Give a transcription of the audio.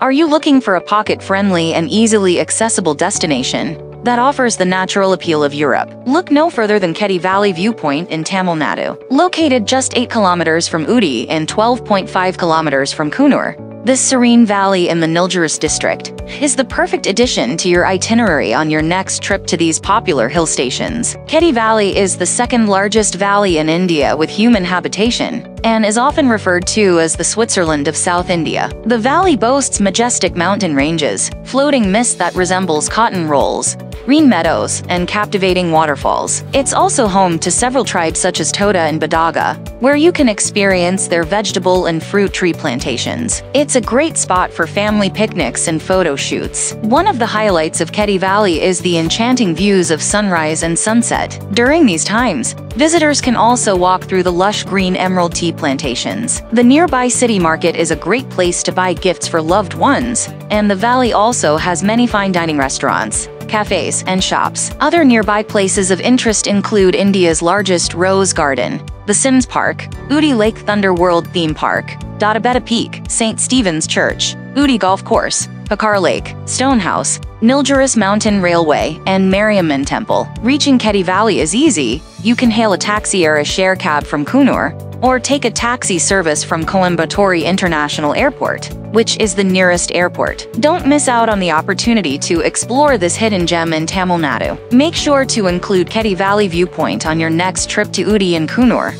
Are you looking for a pocket-friendly and easily accessible destination that offers the natural appeal of Europe? Look no further than Ketti Valley Viewpoint in Tamil Nadu. Located just 8 kilometers from Ooty and 12.5 kilometers from Coonoor, this serene valley in the Nilgiris district is the perfect addition to your itinerary on your next trip to these popular hill stations. Ketti Valley is the second largest valley in India with human habitation and is often referred to as the Switzerland of South India. The valley boasts majestic mountain ranges, floating mist that resembles cotton rolls, green meadows, and captivating waterfalls. It's also home to several tribes such as Toda and Badaga, where you can experience their vegetable and fruit tree plantations. It's a great spot for family picnics and photo shoots. One of the highlights of Ketti Valley is the enchanting views of sunrise and sunset. During these times, visitors can also walk through the lush green emerald tea plantations. The nearby city market is a great place to buy gifts for loved ones, and the valley also has many fine dining restaurants cafes, and shops. Other nearby places of interest include India's largest rose garden, the Sims Park, Ooty Lake Thunder World Theme Park, Doddabetta Peak, St. Stephen's Church, Ooty Golf Course, Pykara Lake, Stonehouse, Nilgiris Mountain Railway, and Mariamman Temple. Reaching Ketti Valley is easy. You can hail a taxi or a share cab from Coonoor, or take a taxi service from Coimbatore International Airport, which is the nearest airport. Don't miss out on the opportunity to explore this hidden gem in Tamil Nadu. Make sure to include Ketti Valley Viewpoint on your next trip to Ooty and Coonoor.